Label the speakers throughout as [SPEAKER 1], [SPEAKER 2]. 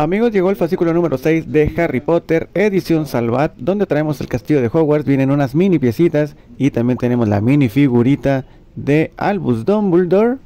[SPEAKER 1] Amigos, llegó el fascículo número 6 de Harry Potter, edición Salvat, donde traemos el castillo de Hogwarts, vienen unas mini piecitas y también tenemos la mini figurita de Albus Dumbledore.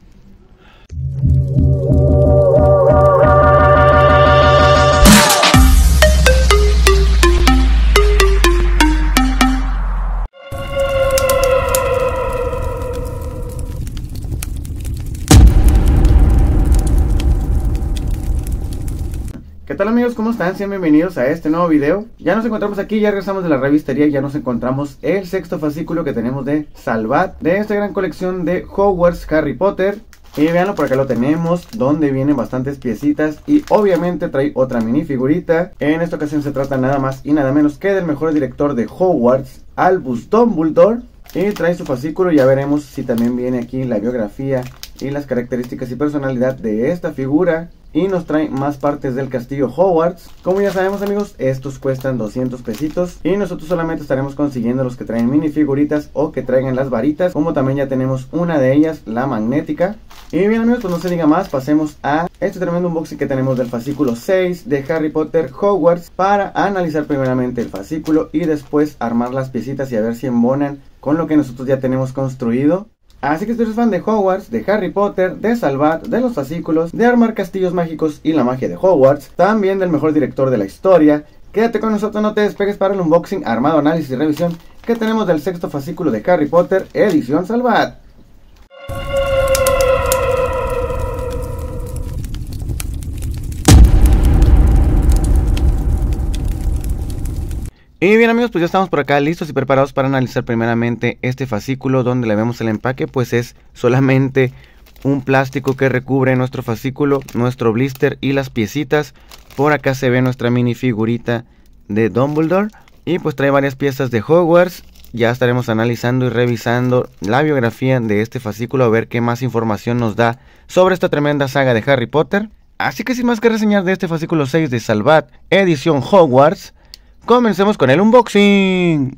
[SPEAKER 1] Tal amigos? ¿Cómo están? Sean bienvenidos a este nuevo video. Ya nos encontramos aquí, ya regresamos de la revistería, ya nos encontramos el sexto fascículo que tenemos de Salvat, de esta gran colección de Hogwarts Harry Potter. Y veanlo, por acá lo tenemos, donde vienen bastantes piecitas y obviamente trae otra minifigurita. En esta ocasión se trata nada más y nada menos que del mejor director de Hogwarts, Albus Dumbledore. Y trae su fascículo, ya veremos si también viene aquí la biografía y las características y personalidad de esta figura y nos trae más partes del castillo Hogwarts. Como ya sabemos amigos, estos cuestan 200 pesitos y nosotros solamente estaremos consiguiendo los que traen minifiguritas o que traigan las varitas, como también ya tenemos una de ellas, la magnética. Y bien amigos, pues no se diga más, pasemos a este tremendo unboxing que tenemos del fascículo 6 de Harry Potter Hogwarts para analizar primeramente el fascículo y después armar las piecitas y a ver si embonan con lo que nosotros ya tenemos construido. Así que si eres fan de Hogwarts, de Harry Potter, de Salvat, de los fascículos, de armar castillos mágicos y la magia de Hogwarts, también del mejor director de la historia, quédate con nosotros, no te despegues para el unboxing, armado, análisis y revisión que tenemos del sexto fascículo de Harry Potter, edición Salvat. Y bien amigos, pues ya estamos por acá listos y preparados para analizar primeramente este fascículo donde le vemos el empaque, pues es solamente un plástico que recubre nuestro fascículo, nuestro blister y las piecitas. Por acá se ve nuestra mini figurita de Dumbledore y pues trae varias piezas de Hogwarts. Ya estaremos analizando y revisando la biografía de este fascículo a ver qué más información nos da sobre esta tremenda saga de Harry Potter. Así que sin más que reseñar de este fascículo 6 de Salvat, edición Hogwarts, comencemos con el unboxing.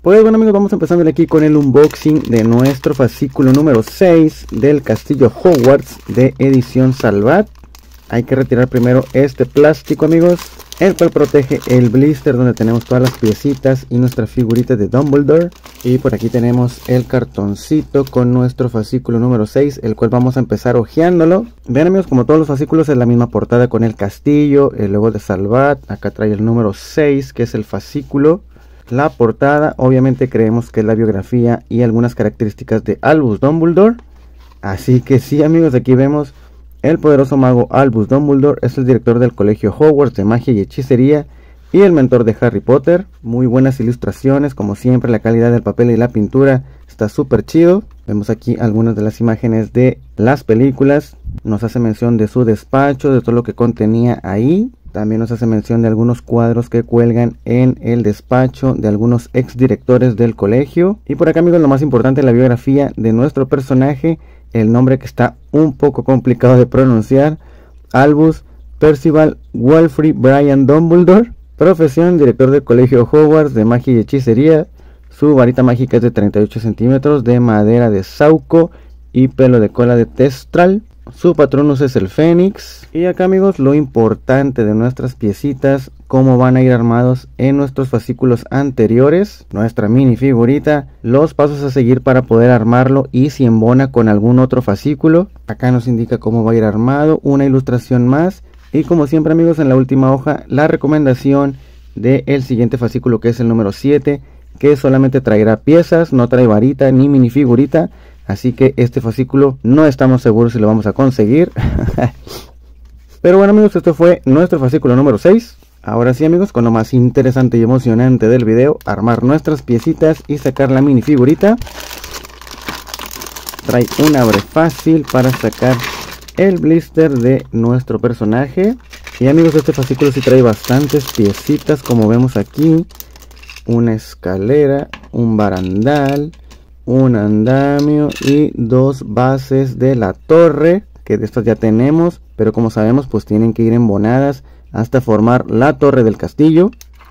[SPEAKER 1] Pues bueno amigos, vamos empezando aquí con el unboxing de nuestro fascículo número 6 del castillo Hogwarts de edición Salvat. Hay que retirar primero este plástico amigos, el cual protege el blister donde tenemos todas las piecitas y nuestra figurita de Dumbledore. Y por aquí tenemos el cartoncito con nuestro fascículo número 6, el cual vamos a empezar hojeándolo. Vean amigos, como todos los fascículos es la misma portada con el castillo, el logo de Salvat. Acá trae el número 6 que es el fascículo. La portada, obviamente creemos que es la biografía y algunas características de Albus Dumbledore. Así que sí amigos, aquí vemos el poderoso mago Albus Dumbledore es el director del colegio Hogwarts de magia y hechicería y el mentor de Harry Potter. Muy buenas ilustraciones, como siempre la calidad del papel y la pintura está súper chido. Vemos aquí algunas de las imágenes de las películas. Nos hace mención de su despacho, de todo lo que contenía ahí. También nos hace mención de algunos cuadros que cuelgan en el despacho de algunos ex directores del colegio. Y por acá amigos lo más importante la biografía de nuestro personaje el nombre que está un poco complicado de pronunciar, Albus Percival Walfrey Brian Dumbledore, profesión director del colegio Hogwarts de magia y hechicería, su varita mágica es de 38 centímetros de madera de sauco y pelo de cola de testral, su patronus es el Fénix. Y acá amigos lo importante de nuestras piecitas, cómo van a ir armados en nuestros fascículos anteriores. Nuestra mini figurita, los pasos a seguir para poder armarlo y si embona con algún otro fascículo. Acá nos indica cómo va a ir armado, una ilustración más. Y como siempre amigos en la última hoja la recomendación del el siguiente fascículo que es el número 7 que solamente traerá piezas, no trae varita ni minifigurita Así que este fascículo no estamos seguros si lo vamos a conseguir. Pero bueno amigos, esto fue nuestro fascículo número 6. Ahora sí amigos, con lo más interesante y emocionante del video, armar nuestras piecitas y sacar la mini figurita. Trae un abre fácil para sacar el blister de nuestro personaje. Y amigos, este fascículo sí trae bastantes piecitas como vemos aquí. Una escalera, un barandal, un andamio y dos bases de la torre que de estas ya tenemos pero como sabemos pues tienen que ir embonadas hasta formar la torre del castillo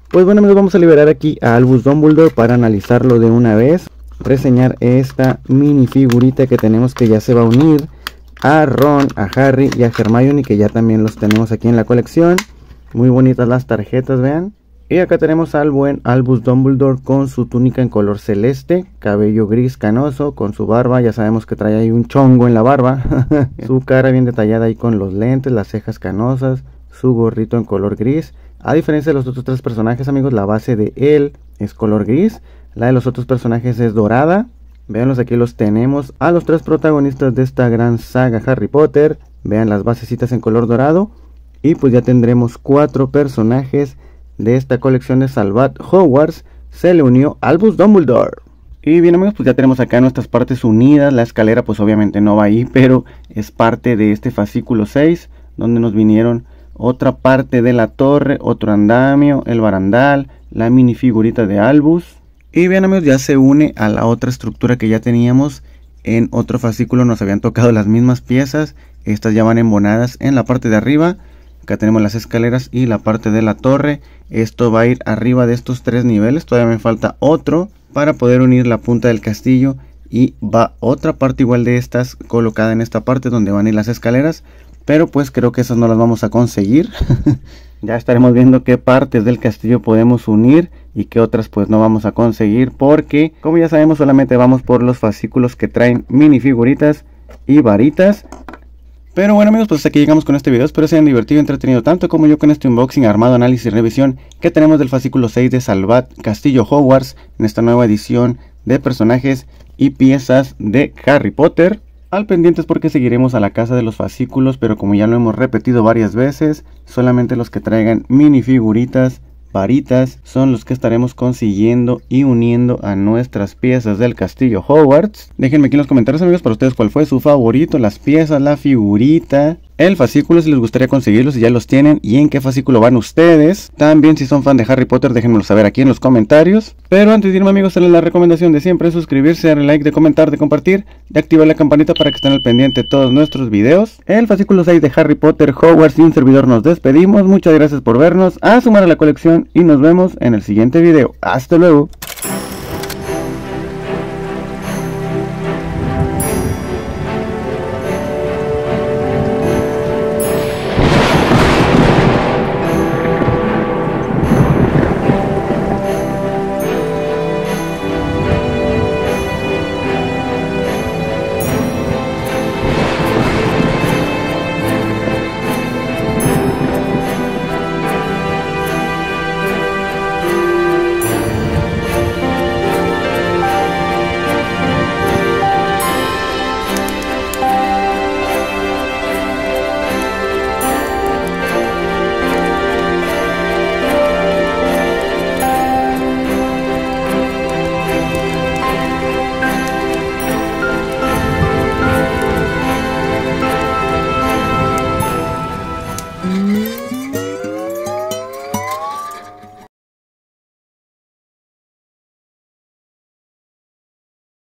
[SPEAKER 1] pues bueno amigos vamos a liberar aquí a Albus Dumbledore para analizarlo de una vez reseñar esta mini figurita que tenemos que ya se va a unir a Ron, a Harry y a Hermione que ya también los tenemos aquí en la colección. Muy bonitas las tarjetas, vean. Y acá tenemos al buen Albus Dumbledore con su túnica en color celeste, cabello gris canoso, con su barba, ya sabemos que trae ahí un chongo en la barba, su cara bien detallada ahí con los lentes, las cejas canosas, su gorrito en color gris. A diferencia de los otros tres personajes, amigos, la base de él es color gris, la de los otros personajes es dorada. Veanlos aquí los tenemos a los tres protagonistas de esta gran saga Harry Potter. Vean las basecitas en color dorado. Y pues ya tendremos cuatro personajes de esta colección de Salvat Hogwarts se le unió Albus Dumbledore. Y bien amigos, pues ya tenemos acá nuestras partes unidas. La escalera pues obviamente no va ahí, pero es parte de este fascículo 6, donde nos vinieron otra parte de la torre, otro andamio, el barandal, la minifigurita de Albus. Y bien amigos, ya se une a la otra estructura que ya teníamos. En otro fascículo nos habían tocado las mismas piezas. Estas ya van embonadas en la parte de arriba. Acá tenemos las escaleras y la parte de la torre. Esto va a ir arriba de estos tres niveles. Todavía me falta otro para poder unir la punta del castillo. Y va otra parte igual de estas colocada en esta parte donde van a ir las escaleras. Pero pues creo que esas no las vamos a conseguir. ya estaremos viendo qué partes del castillo podemos unir y qué otras pues no vamos a conseguir. Porque como ya sabemos solamente vamos por los fascículos que traen minifiguritas y varitas. Pero bueno amigos, pues hasta aquí llegamos con este video. Espero se hayan divertido y entretenido tanto como yo con este unboxing, armado, análisis y revisión que tenemos del fascículo 6 de Salvat Castillo Hogwarts en esta nueva edición de personajes y piezas de Harry Potter. Al pendientes porque seguiremos a la casa de los fascículos, pero como ya lo hemos repetido varias veces, solamente los que traigan minifiguritas son los que estaremos consiguiendo y uniendo a nuestras piezas del castillo Hogwarts. Déjenme aquí en los comentarios amigos para ustedes cuál fue su favorito, las piezas, la figurita, el fascículo si les gustaría conseguirlos si ya los tienen y en qué fascículo van ustedes. También si son fan de Harry Potter déjenmelo saber aquí en los comentarios. Pero antes de irme amigos, darles la recomendación de siempre suscribirse, darle like, de comentar, de compartir, de activar la campanita para que estén al pendiente de todos nuestros videos. El fascículo 6 de Harry Potter, Hogwarts y un servidor nos despedimos. Muchas gracias por vernos, a sumar a la colección y nos vemos en el siguiente video. Hasta luego.